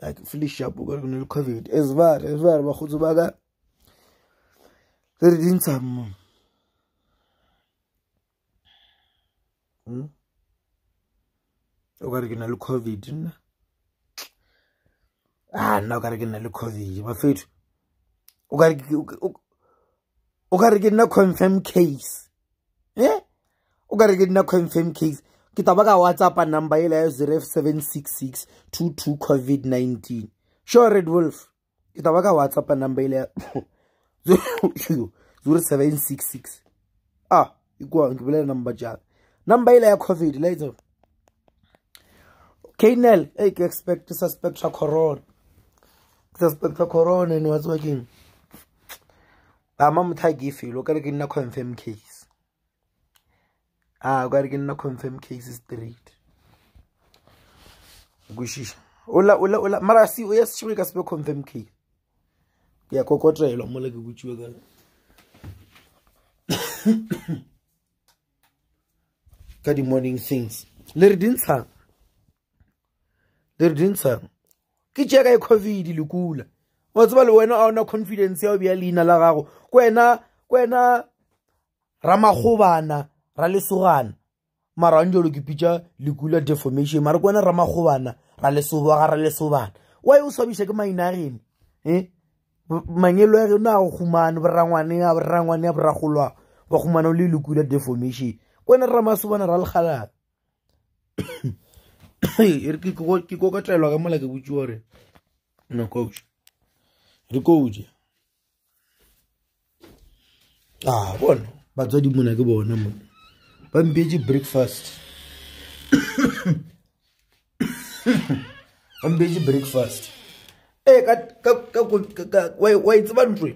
like flishup gore go ne le covid as ba re ba ba go tso ba ka re di ntsha mo mm o ka re ke na le covid nna a ah, nna o ka re ke na le covid ba fetu o ka re o ka re ke na confirm case eh o ka re ke na confirm case ke taba ka whatsapp number ele ya 0 f two two covid-19 sure red wolf ke taba ka whatsapp number ele ya 0766 ah ikuwa ngibulela number jana number ile ya covid later e knel hey ke expect suspect sa corona suspect sa corona ni what's working ama muthagifi lo e kare ke nna confirm case akari ah, ke nna confirm case straight kushisha ola ola ola mara si uyasishweka sibe confirm case ngiyakokotelwa mola ke kutshiwe kala ka di-morning things le re dintshang le re dintshang ke jaaka e covid le kula wa tseba le wena a ona confidence ya o beya leina la gago kwena kwena ramagobana ra lesogana mara anjalo ke pitša lekula deformation mare kone ramagobana ra lesobaga ra lesobana wy e o swabiša ke maina a geno e eh? mangelo a geno a go humane borangwane a ya a boragolwang ba humana le lekula deformation kone ramasobana ra lekgalaka ere ke kokotelwa ka mola ke botse gore no coach re coach a bona batswadi mona ke bona mona vambeji breakfast vambeji breakfast waitsiva ntwe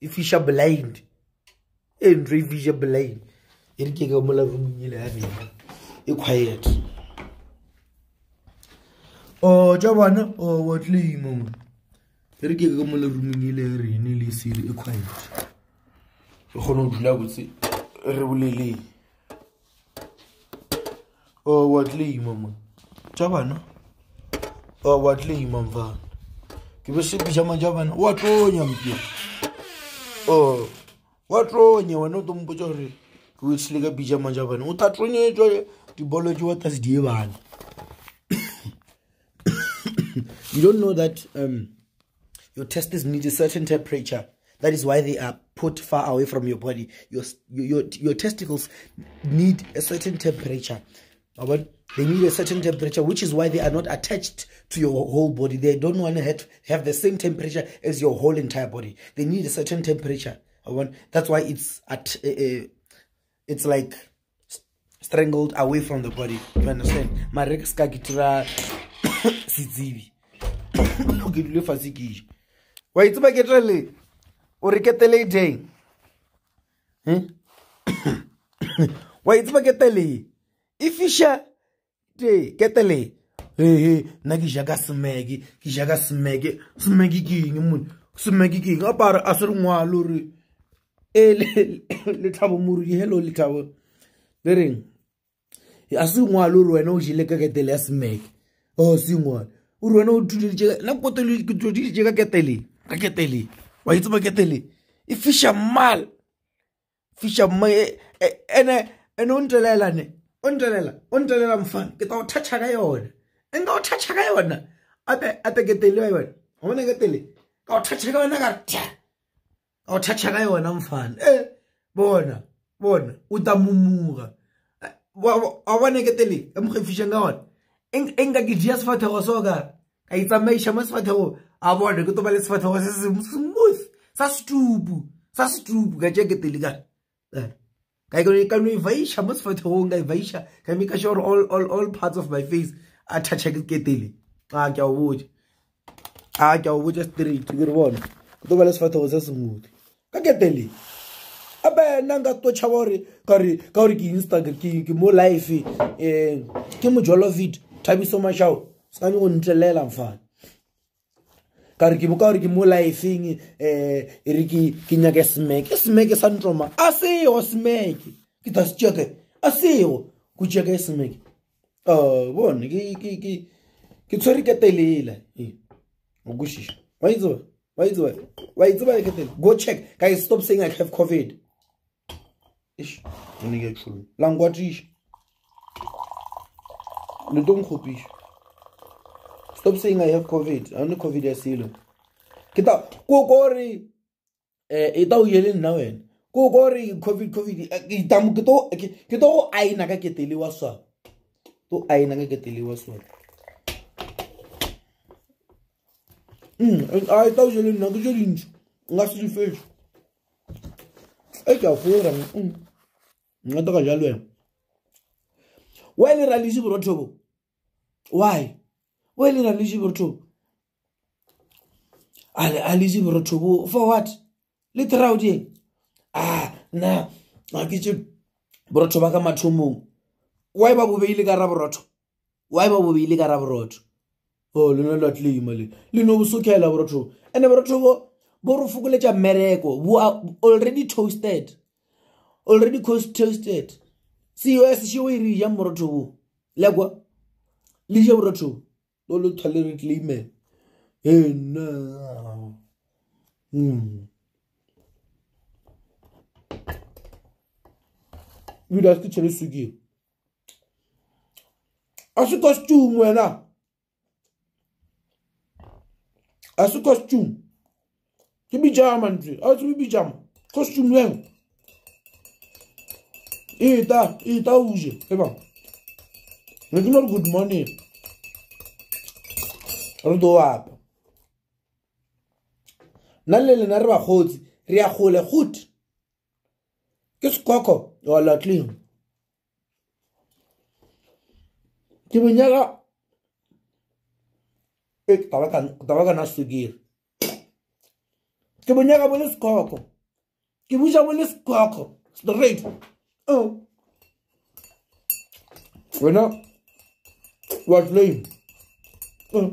ifisha blind e ntwe ifisha blind e ri keka molavomonyele ya mina i quiet o tja vana o watlaima re ke ka mola rumenyele ya rene le e siri e, e quiet re kgone go dula kotse re boleleng mama jabana oh you don't know that um, your testes need a certain temperature that is why they are put far away from your body. Your, your, your testicles need a certain temperature. But they need a certain temperature, which is why they are not attached to your whole body. They don't want to have the same temperature as your whole entire body. They need a certain temperature. That's why it's at uh, it's like strangled away from the body. You understand? Marek skagitra sizibi. O ke dule fase ke je. Wa itse ba ketrele o efisa te ketele ee nna ke jaka smeke ke jaka smeke smeke ke eng mone smeke ke eng apare a se re ngwale ore e letlhabo morui helo letlhabo le reng a se ngwale ore wena o jele ka ketele ya smeke o se ngwale ore wena o thuleeotdie ka ketele ka ketele wa itse ba ketele e fisha mmal fisha mma e, e, ene o ntelelane o ntelela o ntelela mfana ke tla o thatha ka yona e nka o thatha ka yona a teketeliwa yona o bona ketele ka o thatha ka yona ka tha ka o thatha ka yona mfana e bona bona o ta mumuga wa bona ketele e mokgefišang ka ona e nka ke jea sefathego seo ka ka itsamaiša mo sefathego a bona ke toba le sefathego se smooth sa setupu sa setupu ka jea ketele ka kaikanoivaisha mo sefathogong kaivaisha ka make sure all, all, all parts of my face a touche ke ketele a ke a o boja a ke a o boja straight ke re bona ke tlo ba le sefathogo se smooth ka ketele abe nna nka to tšhaba gore ka gore ke instake mo life um eh, ke mojolofit thabiso mašao se kanye go ntlelela fane ka re ke boka gore ke mo lifeng um eh, e re ke nyake smeke smeke sa ntroma a sego smeke ke ta seake a sego ko eaka e smeke u oh, bone ke tshwere ketelela eh, okosiša wa itseba e wa itseba e, e ketele go check ka e stop saying i have covid lankwatiša le tonkgopiša stop saying i have covid ani covid ya silo kita ku kori eh ita e u yele na wena ku kori covid covid ita mu kito kito u aina ka ketele wa swa to aina ka ketele wa swa mm ai ta u yele na ku yele nje nga si si fesh e ka eh, fura mm nga ta ka jalwe wa ile ralisi brothobo why Well, in eligible to. Eligible to for what? Little out Ah, na akitse borotho ba ka mathomong why ba bobeile ka raborotho why ba bobeile ka raborotho o oh, lena la claima le leno bo sokela borotho ande borotho bo bo re fokoletša mereko bo already toasted already toasted cos šeo e re jang borotho bo lekwa le je borotho Eh, no lo talentley man ena mm. Judas kitchen sugi asu costume wena asu costume tibi jam andre asu tibi jam costume wen ita ita uje eba Regular good morning. re do apa nna le lena re bagotsi re ya gole gote ke sekoko alatleng ke bonyaka e, taba kana sukiri ke bonyaka bo le sekoko ke buša bo le sekoko straight oh. wena watleng oh.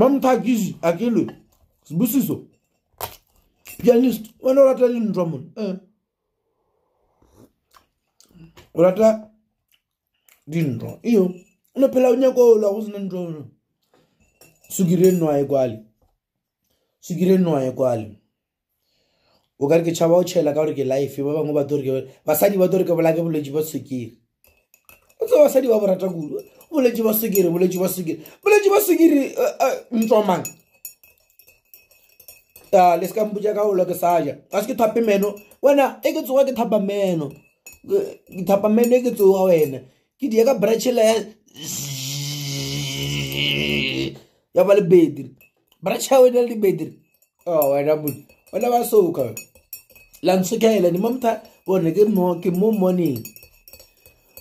mamthakisi akelwe sibusiso pianist wena orata lentwa mone o rata dintwa iyo o ne phela o nyako la go sena ntwa ono sukire nno ae kwale sukire nno ae kwale o kare ke tšhaba o tšhela ka gore ke life ba bangwe basadi ba tore ke bolake bolwetse ba sukire o tse basadi ba borata kudu boletse ba sekiri boletse ba sekiri boletse ba sekiri eh, eh, ntswamang a le seka mpuja ka olo ke saja ka se ke thape meno wena e ke tsoga ke thapa meno ke thapa meno e ke tsoga wena ke diye ka brachela ya ya ba le bedri brach ya wena le bedri o wena bui wena ba soka lantshokela ni mamtha bone ke mo morning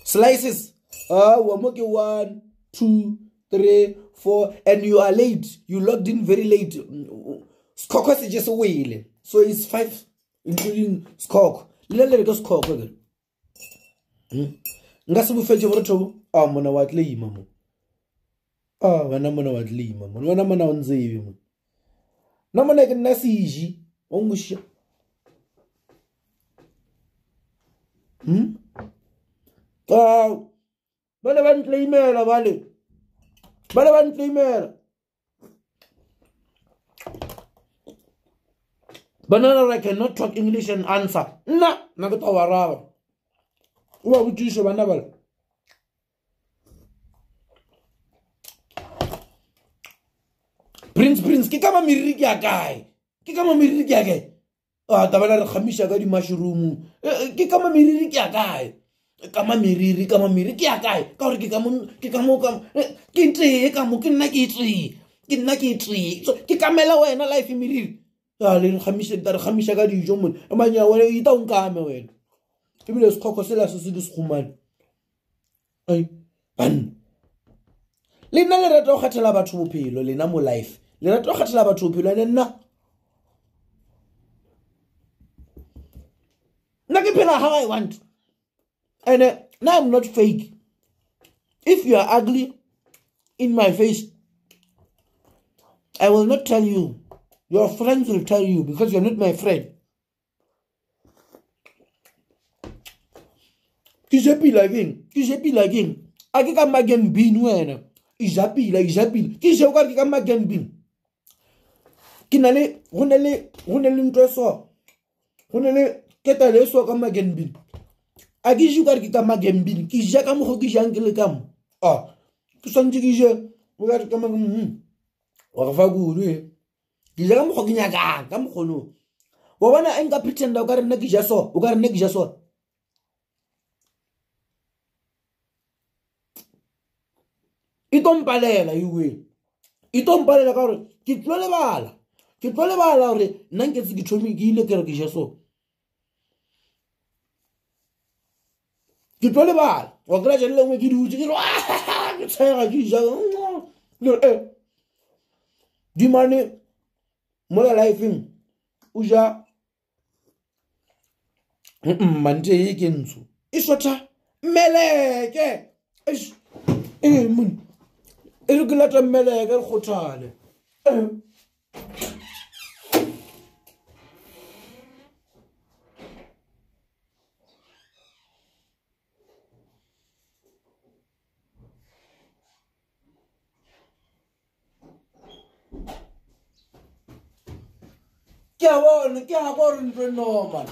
slices awa ah, mo ke 1 2 3 4 and you are late you logged in very late sikhokho sitshe siwile so its 5 including sikhokho lilalereke sikhokho ke hmm? nga sibufetshe vorotho a ah, mona wa tleyima mo a ah, wena mona wa tleyima mon wena mona wu ndzivi mo na mona ke nna siji wa n'wixa Hmm? Uh, ba ne ba ntleimela bale ba ne ba ntleimela ba nana re cannot talk english and answer nna nna ke tao araba o ba botsise bana bale prince prince ke kama meriri ke akae ke kama meriri ke akae ah, tabana re kgamisa ka di-mashroom eh, eh, ke kama meriri ke akae kamamiriri kamamiri ke yakae ka gore ke eh, tee ka mo ke nna ke e tee ke nna ke e tee so ke kamela wena life miriri ale gamisetare gamisa ka dijo mone emanya wena itaong kame wena ebile sekgokgo se lea se se di segomane banna le nna le rata go kgathela batho bophelo lena mo life le rata go kgathela batho bophelo ane nna nna ke phela ga i want And uh, now I'm not fake. If you are ugly in my face, I will not tell you. Your friends will tell you because you're not my friend. Kizapila again. Kizapila again. Aki kama gen bin wena. Izapila, izapila. Kise wakati kama gen bin. Kinale, hunele, hunele ntwe so. Hunele, ketale so kama gen bin. a ke je kare ke ka magambin ke ja ka mokgo ke jang ke le ka mo a ke swantse ke je okare ka mam wa re fa kudu e ke ja ka mokgo ke nyakang ka mokgono wa bona a nka pretenda o ka re nne ke ja so o ka re nne ke ja so e tompalela ewe e tompalela ka gore ke tlo lebala ke tlo lebala gore nna nketse ke thomi ke ile kere ke ja so Puis toi, là-bas, on mig j'ai l'homme qui nous dit, ah, jeg ça ira, qui ça, eh. Du mané, moi, la life, où j'ai, manje yake nzu isota meleke e e, mm. e ish eh mun irgulata meleke khothale eh ke bone ke a bore ntwe normal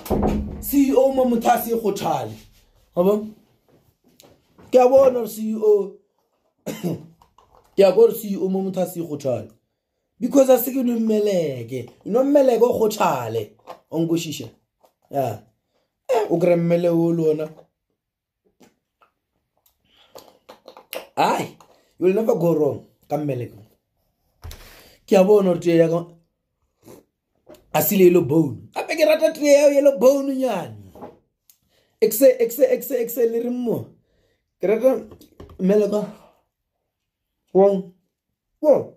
ceo mo motho a se e gothale abo ke a bone ore ceo ke a kore ceo mo motho a se e gothale because a se ke no mmeleke e no mmeleke o gothale onkosiše ya o kry-e mmele o leona ai you will never go wrong ka mmeleke ke a bone ore tuyeyaka asi le yellow bone gape ke rata tee yao yellow bone nyane exe le re mmoa ke rata mmeleka wong wong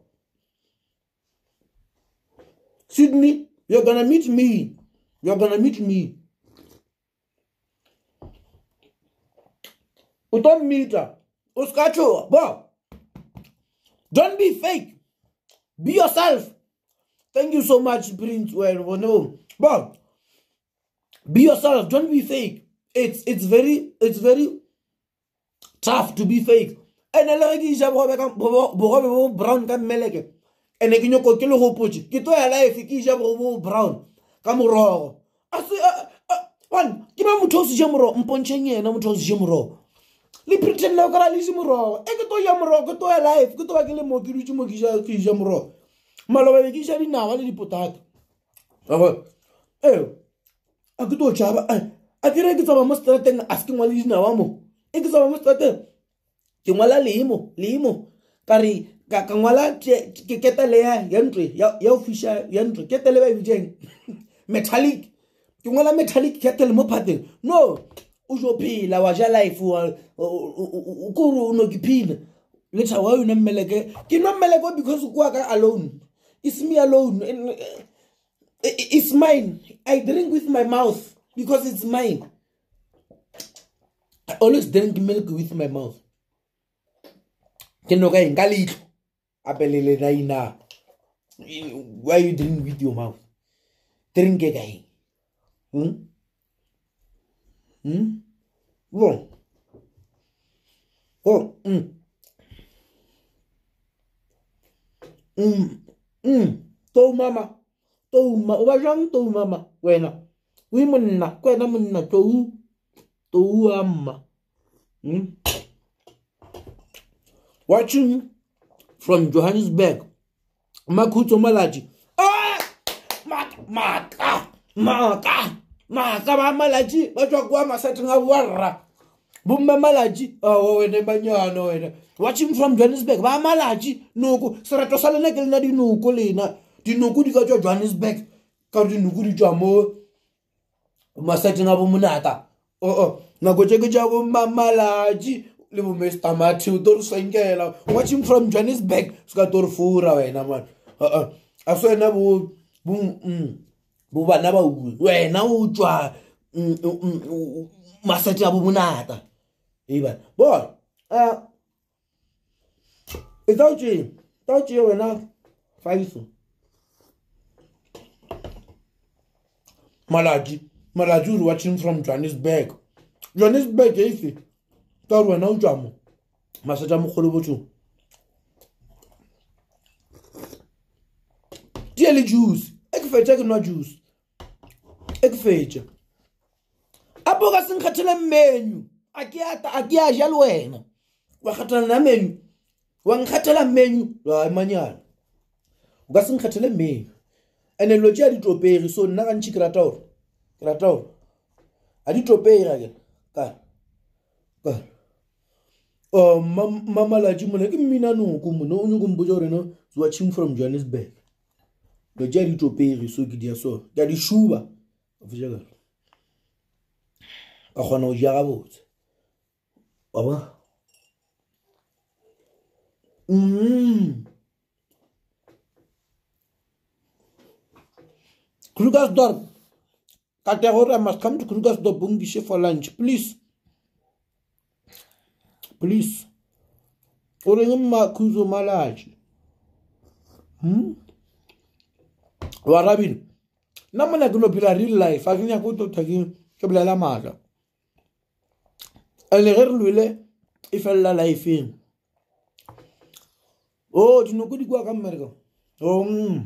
sydney you're gonna meet me you're gonna meet me Don't meet u ska chuha bo don't be fake be yourself Thank you so much, Prince. Well, well no. But be yourself. Don't be fake. It's it's very it's very tough to be fake. And I like this brown ka meleke. And I can go kill who put you. Kito a life ikija brown. Kamuro. One, give me mutosi jamuro, mponchenye na mutosi jamuro. le pretend le o kry-a le se morogo e ke to ja morogo to ya life ke to ba ke le mo ke dutse mo ke ja maloba be keisa dinawa le dipotata e a ke to jaba a kere ke tsaba mo strateng a se ke ngwale dinawa mo e ke tsaba mo strateng ke ngwala leimo leimo kare ka ngwala ke ketele ya ntlo ya ofisa ya ntlo ketele e ba e bitseng metallic ke ngwala metallic ketele mo pateng no o jo phela wa ja life o kore o no ke phila letshwa wa yone mmeleke ke nwa mmeleke because o kua ka alone It's me alone. Eh, eh, it's mine. I drink with my mouth because it's mine. I always drink milk with my mouth. Ke no kae nka ina. Why you drink with your mouth? Drink e kae? Hmm? Hmm? Wrong. Oh, mm. Mm ừ tô mama tô mà ba rắn tô mama quen à quý mình là quen đó mình là chú tú âm mà ừ. watching from Johannesburg Makuto Malachi ah mata mata mata mata Malachi bachwa kwa masati nga warra bommamalatši o oh, oh, wena manyana wena watching from johannesburg ba malatši noko sereto sa lena ke lena dinoko lena dinoko di ka tswa johannesburg kare dinoko di tswa mo masateng a bomonata oo oh, nako tšeke tša bommamalatši le bomister matthew tore senkela watching from johannesburg seka tore fora wena man a se wena bobana mm, baue wena o tswa mm, mm, masate a bomonata even but uh, without you without you when I fight so Malaji Malaji you watching from Johannesburg Johannesburg you see tell when I jam masaja mokgolo botho tie le juice e ke fetse ke nwa juice e ke fetse apo ka se nkgathele mmenyu akiyata akiyasha lwena wakhatala namenyu wankhatala mmenyu lwamanyana o ka se nkgethele mmenyu and a di so nna gantšhi ke rata gore ke rata gore a di topege akena kare kare mamalatši mona ke mminanoko mone o nyoko watching from johannesburg dilo tse a so ke dia so ke a di šuba ka kgona go ja gabotse Ama hmm. Krugersdorp. Kategori must come to Krugersdorp Bungishe for lunch. Please. Please. Oranın makuzu malaj. Hmm? Warabin. Namana kuno real life. Akini akuto takin kabla la mara. غير لولا يفعل لا لايفين oh tinokuti kwakamerica oh, mm.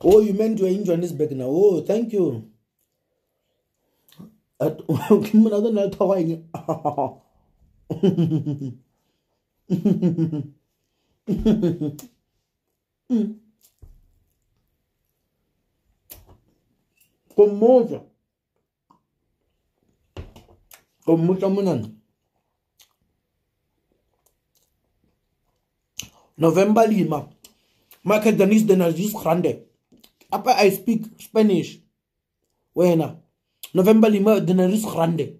oh you meant youare in johannesburg now oh thank you kimnato nalthokwainye komoja mmotsa monana november lima macadanis denalgis grande ape i speak spanish wena november lima denalgis grande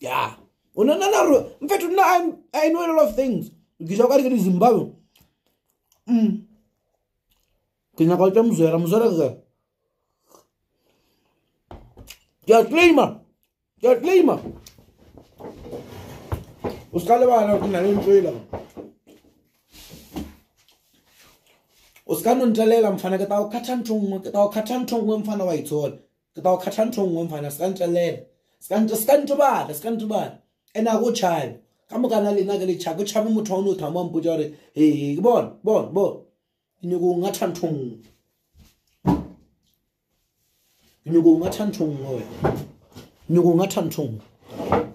ya o nanalaro mfetho nna i know a lot of things kisa kwa rekere zimbabwe mm. ke nyaka lete mzera mzereke ke a claima ke a claima o seka lebala ke na le ntswela o seka nontelela mfana ke tao kgatha ntho nngwe ke tao kgatha ntho nngwe mfana wa itshola ke tao kgatha ntho nngwe mfana seka ntelela seka ntobala seka ntobala and a ko tšhabe ka mokana lena ke lešhabe ke tšhabe motho wa one o thoma wampotsa gore ee ke bone bone bone ke nyako o ngatha ntho nngwe ke nyako o ngatha ntho nngwe wena ke nyako o ngatha ntho nngwe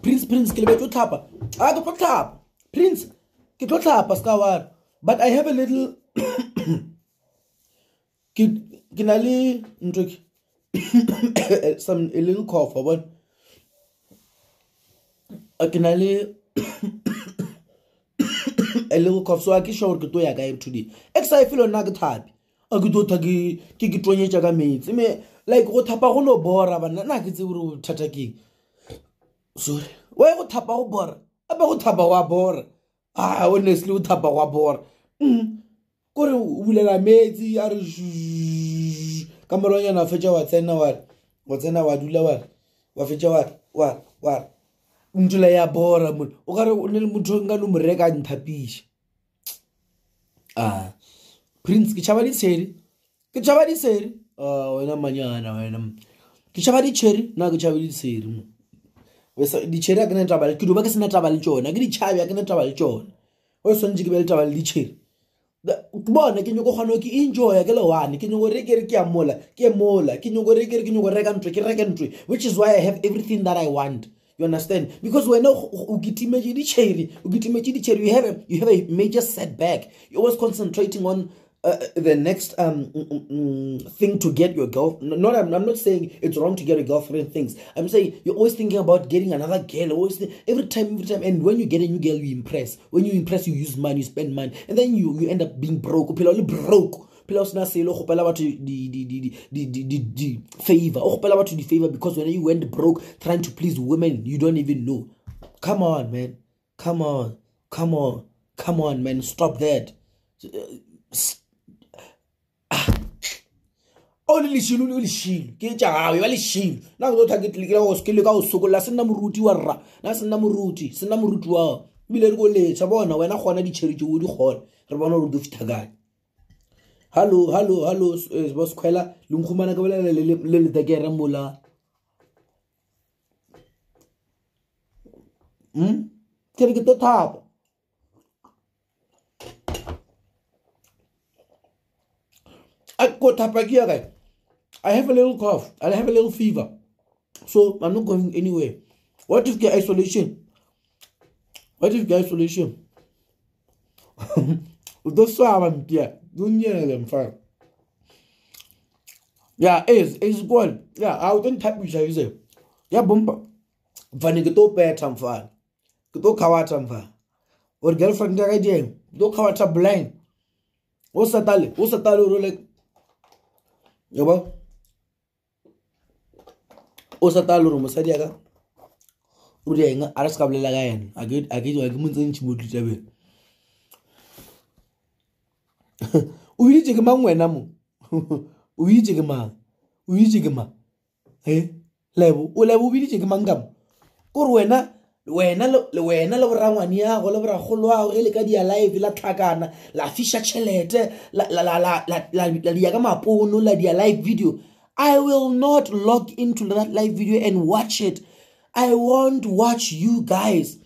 prince prince ke lebetse o tlhapa a ke tlo tlhapa prince ke tlo tlhapa se ka wara but i have a little ke na le ntho ke some a little cough wa bone ke na le a little cough so a ke sure gore ke tlo ya kae today exi e feel yonna ke thapi a ke tota ke ke tonyetsa ka metsi me like go thapa go lo bora bana na ke tse gore o thata keng sorry wy e go thapa go bora abe kuthaba kwa bora a honestly kuthaba kwa bora mm. kore bulela metsi a re ka morwanyana wa fetsa wa tsena ware wa tsena wa dula ware wa fetsa ware ware ware ntula ya bora mona o kare o ne le motho nka le mo reka nthapisa a ah, prince ke tšhaba ditsheri ke tšhaba ditsheri ah, wena manyana wena ke tšhaba ditšheri nna ke tšhaba ditsheri mona dišhery a ke na taba le kedoba ke sena taba le tsona ke ditšhabi a ke na taba le tsona o swanetse ke be le taba le ditšhery bona ke nyoko kgona ke enjoya ke leone ke nyoko re kere ke yamola ke mola ke nyoko re kere ke nyoko reka ntwe ke reke ntwe which is why i have everything that i want you understand because wena o kitimetse ditšhery o kitimetse ditšhery you have a major setback you always concentrating on uh, the next um, mm, mm, mm, thing to get your girl. Not I'm, I'm, not saying it's wrong to get a girlfriend things. I'm saying you're always thinking about getting another girl. Always th- every time, every time. And when you get a new girl, you impress. When you impress, you use money, you spend money, and then you you end up being broke. People are broke. phela to the selo o gopela batho di-favor o gopela batho di-favor because when you went broke trying to please women you don't even know come on man come on come on come on man stop that stop uh, o le lešilo le lešilo ke tša gawe ba lešilo na o thwa kelee ka go sokolola se nna moruti wa rra na se nna moruti se nna moruti wao ebile re koletsha bona wena gona ditšherite o di kgona re bona gore o di fitha kae hallo hallo hallo eh, ba sekgwela lenkgumana ka bolela le letekere mola hmm? ke re ke to thapa ko thapa ke ya kae I have a little cough. I have a little fever. So I'm not going anywhere. What if get isolation? What if get isolation? Those why I'm yeah. Don't yell them fine. Yeah, it's it's good. Yeah, I wouldn't type which I say. Yeah, bumper. Vani kito pair tamfa. Kito kawa tamfa. Or girlfriend ka kaje. Do kawa ta blind. O tali. o tali ro like. Yabo. o mosadi aka o di eng a re se ka bolela ka ena a ke mo ntsentshe mo tlutabeng o itse ke mang wena mo o itse ke mang o itse ke mang e lebo o lebo o biditse ke mang ka mo wena wena le wena le borangwane yago le boragolo ago ge le ka dia live la tlhakana la fisha tšhelete la dia ka mapono la dia live video I will not log into that live video and watch it. I won't watch you guys.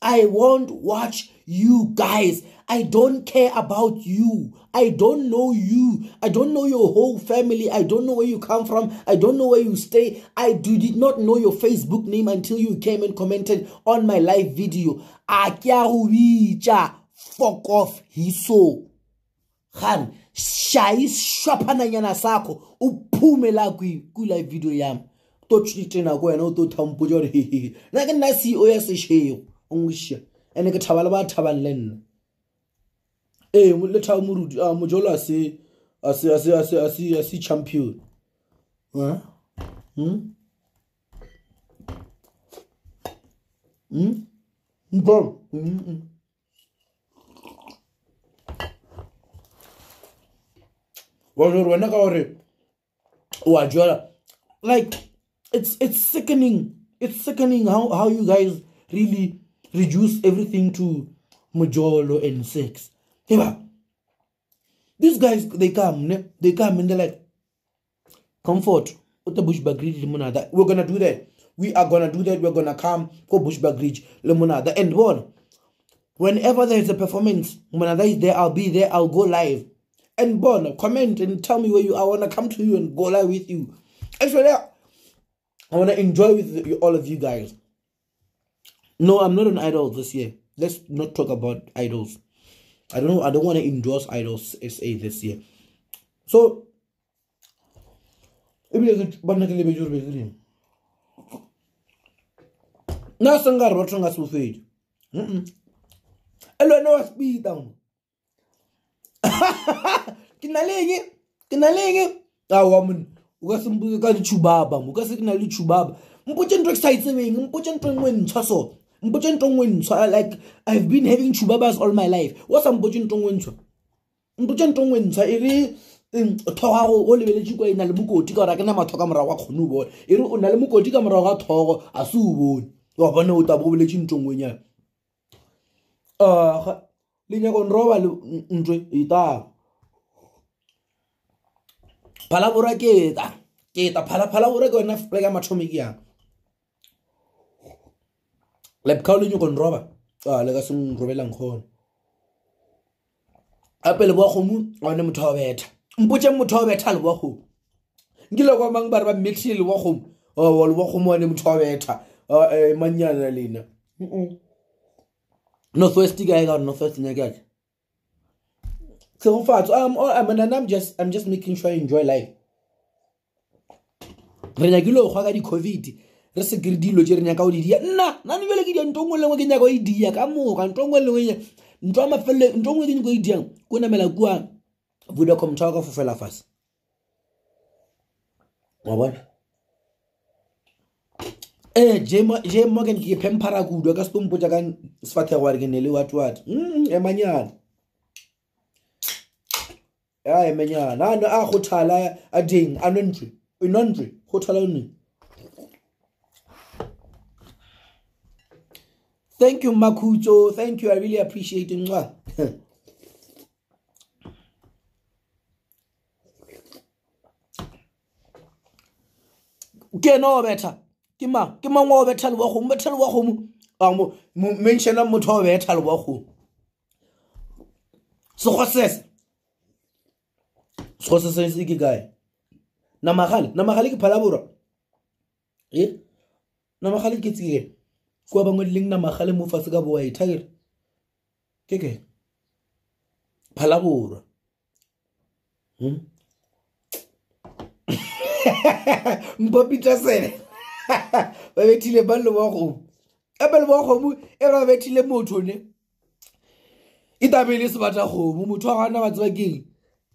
I won't watch you guys. I don't care about you. I don't know you. I don't know your whole family. I don't know where you come from. I don't know where you stay. I do, did not know your Facebook name until you came and commented on my live video. Fuck off, he so. shayishwaphananyana sakho uphume la kwilive video yami to tshitena ko wena u to thampoa ore hehe na ke nna ceo ya sešhego onsa and-e ke thaba le ba thabang le nna ee lethaba morudi a mojolo a se champion Mm. Mm. Mm. bonjour wena ka like it's it's sickening it's sickening how how you guys really reduce everything to mujolo and sex Eba, these guys they come ne? they come and they're like comfort bush limonada we're gonna do that we are gonna do that we're gonna come for bush bagrid limonada and one whenever there's a performance limonada is there i'll be there i'll go live and Bono, comment and tell me where you are. I want to come to you and go live with you. Actually, I want to enjoy with all of you guys. No, I'm not an idol this year. Let's not talk about idols. I don't know. I don't want to endorse idols SA this year. So, na sangar nkarhi va swi nga hello no speed down ke na lenye ke na lenye awa mone o ka sempoke ka dithubaba o ka se ke na le dithubaba mpotse ntho ke sa itsebeng mpotse ntho nngwe ntshwa so mpotse ntho nngwe ntshwa like i've been having thubabas all my life wa sa mpotse ntho nngwe ntshwa mpotse ntho nngwe ntshwa e re thogago o lebeletse kwa e na le mokoti ka gore a ke na matho ka morago a kgone o bone e re o na le mokoti ka morago ga thogo a se o bone wa bone o tabo o beletse ntho nngwe nyana um lenyako nroba le ntwe itaro phalabora keta keta phalaphalabora ke wena leka mathomekeyang lepkao lenyako nroba a leka seng robelang kgone gape le boakgomo one motho a betha mpotse motho a betha le boakgomo nkile kwa mange ba re ba mmetlhile le boakgomo le boakgomo one motho a betha eh, manyana lena northwest ikayeka or northwest ngeke so mfowethu um oh, and I'm just I'm just making sure you enjoy life re nyakile go gwa ka di-covid re se kry dilo tse re nyaka go di dia nna nna ne bjale ke dia nto e ngwe lengwe ke nyaka go e dia ka moka nto e ngwe lengwe e nto a mafelelo nto ngwe ke nyako e diang ko namela kua vodacom tower ka fofela fase wa bona ee j morgan ke phemphara kudu ka se tlo mpotsa ka ke ne le watwate mm, emanyana a emenyana ano a go thala a ding a nontre nontre go thala one thank you makucho thank you i really appreciate ncwa ke no betha ke mang ke mang wa o betha le wa kgomo betha le wa kgomo a mo menshana motho o betha le wa kgomo sekgosese sekgosese se ke kae namagale namagale ke phalabora e namagale ke tseke kua bangwe leng namagale mo fatshe ka boa ithakere ke ke phalabora hmm? mpapita sele ba bethile ba le wa go e ba le wa go mo e ba bethile motho ne itabile e se batla go mo motho wa gana batse ba keng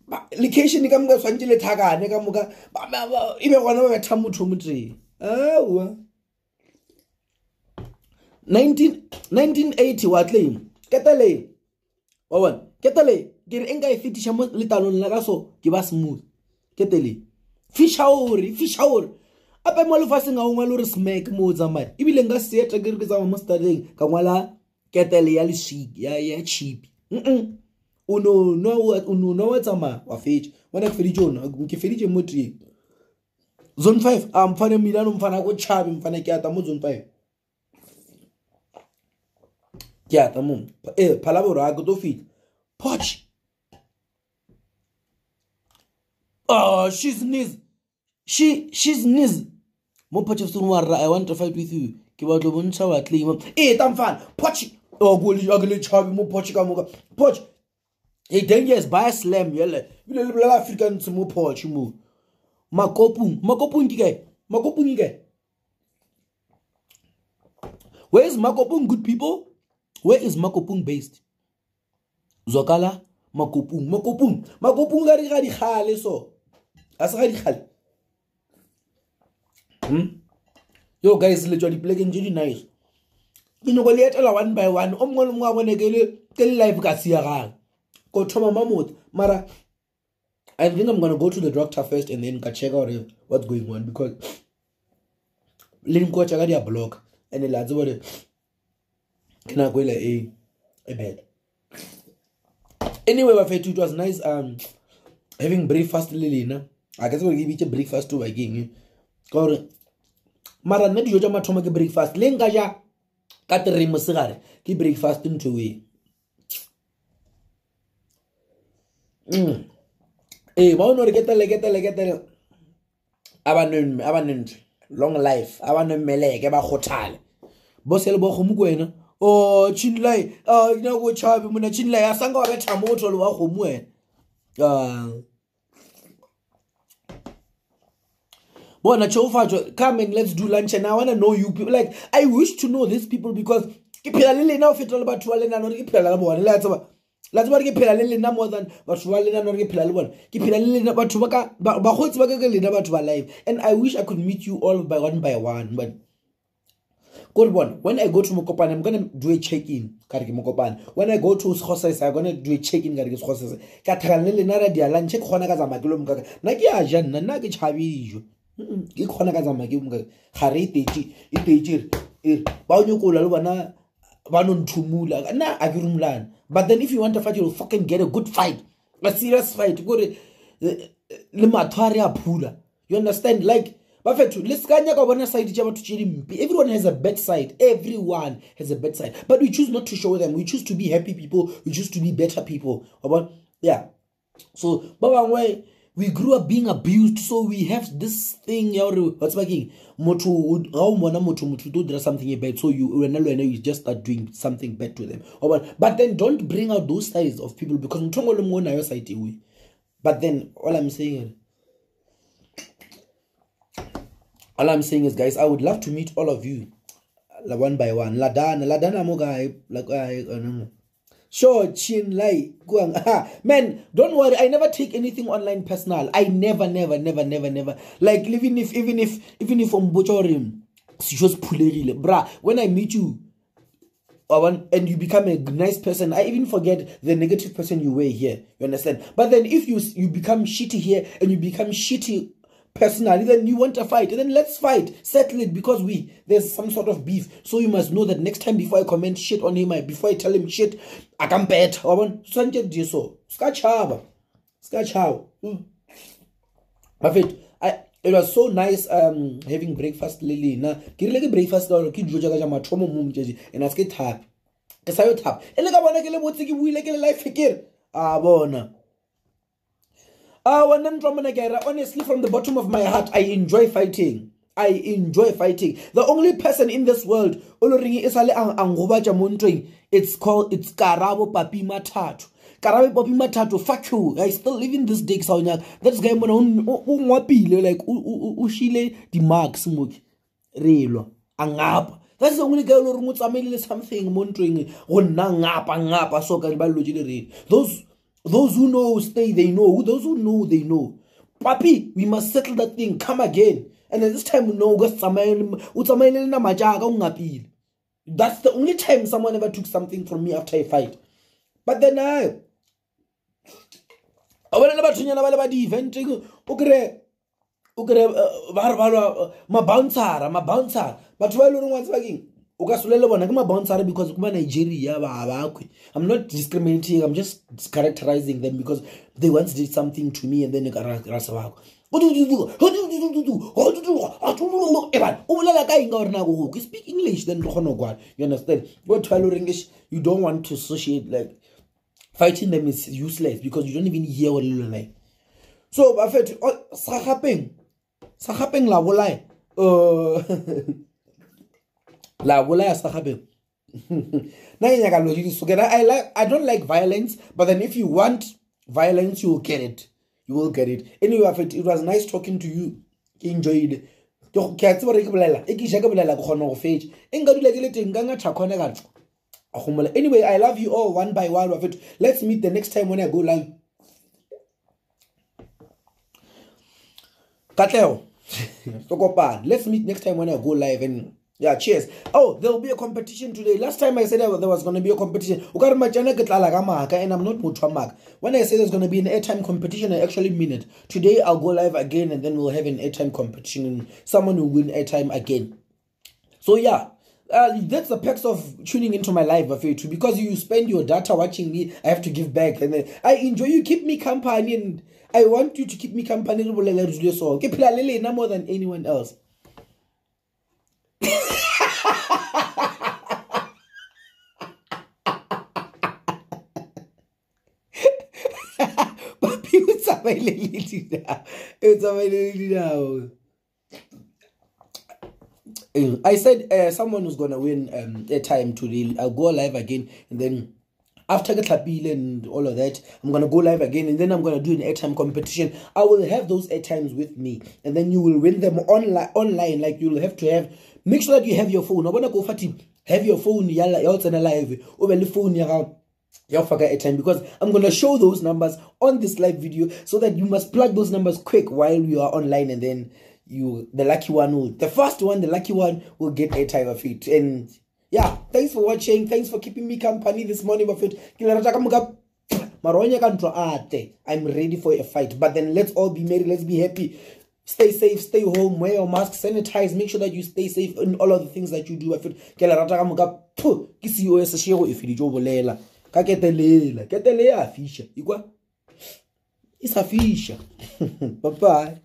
ba location ka moka swantse le thakane ka moka ba ba ibe e gona ba betha motho mo tree awu 1980 wa tleng ketele wa bona ketele ke re enka e, e fetisha mo letalong la ka so ke ba smooth ketele fisha hore fisha hore ape mo lefatsheng a ongwe le gore smak mo o tsamaya ebile nka seetla ke re ke tsama mo stateng ka ngwala ketele ya chipi ono no wa tsamaya wa fetse ona ke fedie ona ke fedije mo tree zone five a mfane milano mfane ko chabi mfane ke ata mo zone five ke ata mo e eh, phala bo ra go to fit poch ah she's niz she she's niz mo Potchefstroom wa I want eh, to fight with you ke batlo bontsha wa claim eh tamfana Poch o go le go le chabi mo Poch ka moka Poch e dangerous by slam yele bile le bla African mo Poch mo makopung makopung ke kae makopung ke Where is Makopung, good people? Where is Makopung based? Zokala, Makopung, Makopung, Makopung ga di gale so. A se ga di gale. hmm? yo guys letswa dipolekeng tse di nice ke noko le etela one by one o mongwe le mongwe a bone ke le life ka sia gage ko thoma ma motse mara i think i'm gonna go to the doctor first and then ka check gore what's going on because le dinkoa jaaka di a blocka and le a tse bore ke nako ele e e bad anyway bafeto it was nice um having breakfast le lena a ke tse gore ke bitse breakfast o bakeng eh? ka gore mara nna dijo tsa mathomo ke breakfast le nka ja ka tree mosegare ke breakfast ntho e mm. ee ba one gore keteleketeleketele a banentle long life a bane mmeleke ba gothale bo se le bogomo ko wena o oh, chinlai ah, a nyako chabe mona chinlai a sanka wa betha mo o thole wa gomo wena um Bona chofa come and let's do lunch and I want to know you people. Like I wish to know these people because ke phela le lena o fetola batho ba lenana ore ke phela le bone le a tseba la tsaba re ke phela le lena more than batho ba lenana ore ke phela le bone ke phela le lena batho ba ka ba bagotsi ba ka ke lena batho ba live and i wish i could meet you all by one by one but good one when i go to mokopane i'm going to do a check in ka re ke mokopane when i go to sekgosese i'm going to do a check in ka re ke sekgosese ka thekang le lena ra dialanche ke kgona ka tsamaya ke mokaka nna ke a ja nna nna ke tšhabijo ke kgona ka tsamaya ke ga re eteetse ere ba o nyokola le bona ba nonthumula nna a ke rumulana but then if you want a fight you'll fucking get a good fight a serious fight kore eh, le matho a re a phula you understand like ba fetho le se ka nyaka o bona side ja batho tse dimpe everyone has a bad side everyone has a bad side but we choose not to show them we choose to be happy people we choose to be better people ya yeah. so ba bangwe we grew up being abused so we have this thing ya gore watsebakeng motho ga o mona motho motho to dira something a e bad so wena le wena you just start doing something bad to them but then don't bring out those sides of people because motho e ngwe le mongwe e nayo site we but then all i'm saying all i'm saying is guys i would love to meet all of you uh, one by one ladana ladana mo kae like, uh, Sure, chin lai guang. Aha. Man, don't worry. I never take anything online personal. I never, never, never, never, never. Like even if even if even if I'm butchering, she just pulerile, bra. When I meet you, and you become a nice person. I even forget the negative person you were here. You understand? But then if you you become shitty here and you become shitty personally, then you want to fight. And then let's fight. Settle it because we, there's some sort of beef. So you must know that next time before I comment shit on him, I, before I tell him shit, I can bet. So, how, Bafet, I it was so nice um having breakfast lily na ke rile ke breakfast ka ke dijo jaka ja mathomo mo mojedi and ask it tap. thape ke sa yo I e le ka bona ke le botse I like ke life ke re a bona Ah, wanantlomonekera honestly from the bottom of my heart i enjoy fighting i enjoy fighting the only person in this world o le goreng e sale angobatsa mo ntweng it's called it's karabo papi mathato karabo papi mathato fuck you i still living this day ke sa o nyaka that's guy e mona o ngwapile like o shile di-marks moke re lwa a ngapa that's the only guy o le goreng o tsamaile le something mo ntweng go nna ngapa ngapa so kane ba lelo je le rele those Those who know stay, they know. Those who know, they know. Papi, we must settle that thing. Come again. And at this time, you know, that's the only time someone ever took something from me after a fight. But then I. I went about to the event. Okay. o kry eh, ba re eh, bouncer, ma bouncer, batho ba e le goreng wa tsebakeng ukasulela bona kumabhonsari because kumanigeria abakwe i'm not discriminating i'm just characterizing them because they once did something to me and then rasa bakwe o bolela ka eng ka gore nako goko speak english then re kgone go kwana you understand batho ba le gorenglish you don't want to associate like fighting them is useless because you don't even hear what le lone so bafeto sa gapeng sa gapeng la bolae um La wala yastahabin. Now you can logic this together. I like I don't like violence, but then if you want violence, you will get it. You will get it. Anyway, it was nice talking to you. Enjoyed it. ke a tseba re ke bolela e ke ija ke bolela ke kgona go fetsa e nka dula ke le teng ka ngatha khone ka a gomola anyway i love you all one by one wafetho let's meet the next time when i go live katlego so kopana let's meet next time when i go live and yeah, cheers. Oh, there will be a competition today. Last time I said there was going to be a competition. And I'm not When I say there's going to be an airtime competition, I actually mean it. Today I'll go live again and then we'll have an airtime competition and someone will win airtime again. So, yeah. Uh, that's the perks of tuning into my live buffet too because you spend your data watching me i have to give back and then i enjoy you keep me company and i want you to keep me company more than anyone else Papi utsamaile le dinao tsamaile le dinao I said uh, someone was gonna win um, a time today. I'll uh, go live again and then after the Katlapile and all of that, I'm gonna go live again and then I'm gonna do an airtime competition. I will have those airtimes with me and then you will win them online online. Like you'll have to have make sure that you have your phone wa bona ko fati have your phone ya o tsena live o be le phone ya ya o faka airtime because i'm going to show those numbers on this live video so that you must plug those numbers quick while you are online and then you the lucky one will the first one the lucky one will get airtime of it and yeah thanks for watching thanks for keeping me company this morning of it maro nyaka ntwa ate i'm ready for a fight but then let's all be merry let's be happy stay safe stay home wear your mask sanitize make sure that you stay safe in all of the things that you do if ke le rata ka moka pho ke CEO se she go ifedi e jo bolela ka ketelela ketele ya e fisha ikwa isa e fisha bye bye